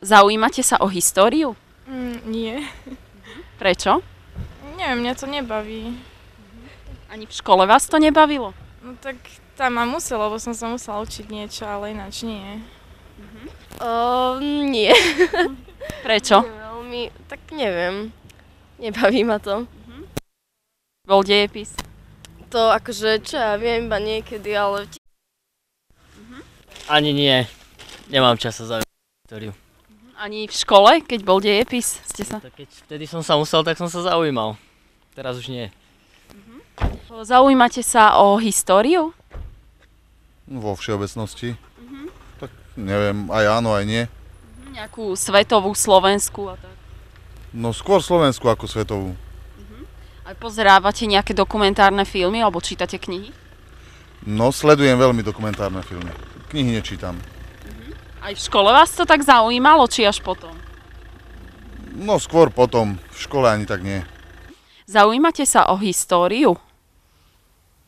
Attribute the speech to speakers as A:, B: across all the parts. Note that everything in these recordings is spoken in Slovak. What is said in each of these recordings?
A: Zaujímate sa o históriu?
B: Mm, nie.
A: Prečo?
B: Neviem, mňa to nebaví.
A: Ani v škole vás to nebavilo?
B: No tak tam ma muselo, lebo som sa musela učiť niečo, ale ináč nie.
C: Uh, nie.
A: Prečo?
C: Veľmi, tak neviem. Nebaví ma to.
A: Bol dejepis.
C: To akože, čo ja viem, iba niekedy, ale ti-
D: Ani nie. Nemám čas sa zaujímať históriu.
A: Ani v škole, keď bol dejepis, ste sa...
D: Tak keď vtedy som sa musel, tak som sa zaujímal. Teraz už nie.
A: Zaujímate sa o históriu?
E: Vo všeobecnosti. Tak neviem, aj áno, aj nie.
A: Nejakú svetovú, slovenskú a tak.
E: No skôr Slovensku ako svetovú.
A: Aj pozerávate nejaké dokumentárne filmy alebo čítate knihy?
E: No sledujem veľmi dokumentárne filmy. Knihy nečítam.
A: Aj v škole vás to tak zaujímalo, či až potom?
E: No skôr potom, v škole ani tak nie.
A: Zaujímate sa o históriu?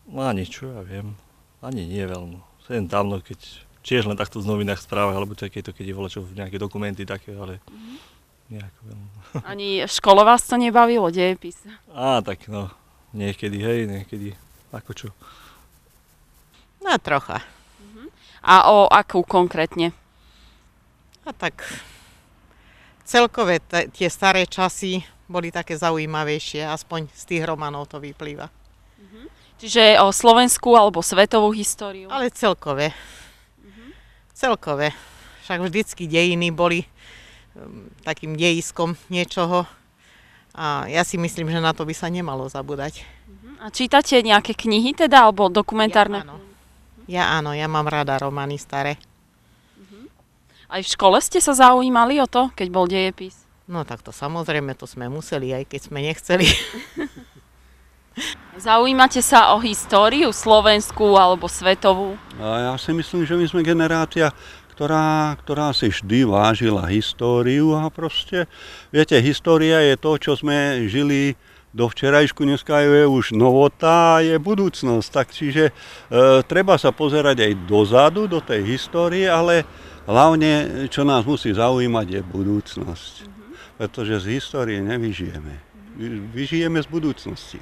F: No ani čo ja viem. Ani nie veľmi. Sem tam, no keď tiež len takto z novinách správach, alebo takéto, keď je čo nejaké dokumenty také, ale nejako veľmi.
A: Ani v škole vás to nebavilo, dejepis?
F: Á, tak no, niekedy, hej, niekedy, ako čo.
G: No trocha.
A: A o akú konkrétne?
G: A tak celkové tie staré časy boli také zaujímavejšie, aspoň z tých romanov to vyplýva.
A: Čiže o slovenskú alebo svetovú históriu?
G: Ale celkové. Celkové. Však vždycky dejiny boli um, takým dejiskom niečoho. A ja si myslím, že na to by sa nemalo zabúdať.
A: A čítate nejaké knihy teda, alebo dokumentárne?
G: Ja áno. Ja áno, ja mám rada romány staré.
A: Aj v škole ste sa zaujímali o to, keď bol dejepis?
G: No tak to samozrejme, to sme museli, aj keď sme nechceli.
A: Zaujímate sa o históriu slovenskú alebo svetovú?
H: A ja si myslím, že my sme generácia, ktorá, ktorá si vždy vážila históriu a proste, viete, história je to, čo sme žili do včerajšku, dneska je už novota a je budúcnosť. Tak čiže e, treba sa pozerať aj dozadu, do tej histórie, ale hlavne, čo nás musí zaujímať, je budúcnosť. Pretože z histórie nevyžijeme. Vy- Vyžijeme z budúcnosti.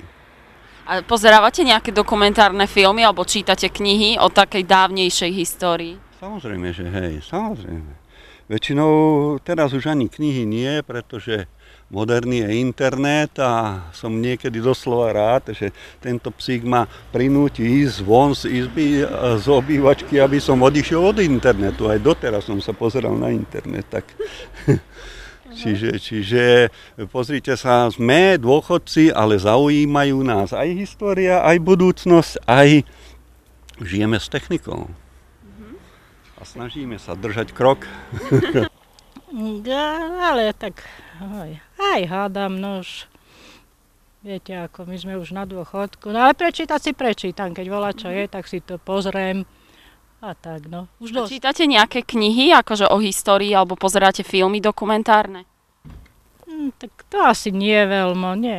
A: A pozerávate nejaké dokumentárne filmy alebo čítate knihy o takej dávnejšej histórii?
H: Samozrejme, že hej, samozrejme. Väčšinou teraz už ani knihy nie, pretože moderný je internet a som niekedy doslova rád, že tento psík ma prinúti ísť von z izby, z obývačky, aby som odišiel od internetu. Aj doteraz som sa pozeral na internet. Tak. čiže, čiže pozrite sa, sme dôchodci, ale zaujímajú nás aj história, aj budúcnosť, aj žijeme s technikou. A snažíme sa držať krok.
I: Ja, ale tak aj, aj hádam, no už viete ako, my sme už na dôchodku, no ale prečítať si prečítam, keď volá čo je, tak si to pozriem a tak no. Už
A: A
I: dosť.
A: čítate nejaké knihy akože o histórii alebo pozeráte filmy dokumentárne?
I: Hm, tak to asi nie veľmi, nie.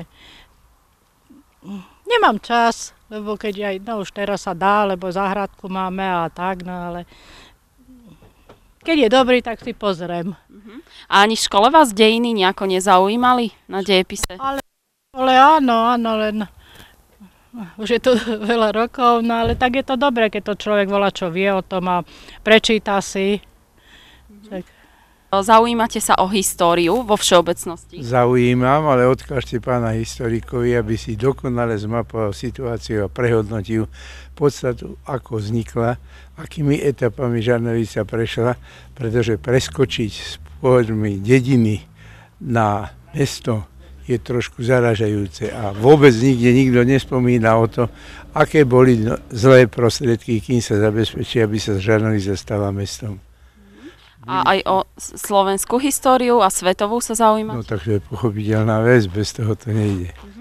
I: Nemám čas, lebo keď aj, no už teraz sa dá, lebo záhradku máme a tak, no ale keď je dobrý, tak si pozriem.
A: A ani v škole vás dejiny nejako nezaujímali na dejepise?
I: Ale áno, áno, len už je to veľa rokov, no ale tak je to dobré, keď to človek volá, čo vie o tom a prečíta si. Tak,
A: Zaujímate sa o históriu vo všeobecnosti?
J: Zaujímam, ale odkážte pána historikovi, aby si dokonale zmapoval situáciu a prehodnotil podstatu, ako vznikla, akými etapami Žarnovica prešla, pretože preskočiť z povedzme dediny na mesto je trošku zaražajúce a vôbec nikde nikto nespomína o to, aké boli zlé prostriedky, kým sa zabezpečí, aby sa Žarnovica stala mestom.
A: A aj o slovenskú históriu a svetovú sa
J: No
A: zaujímate?
J: tak to je pochopiteľná vec, bez toho to nejde.
A: Mhm.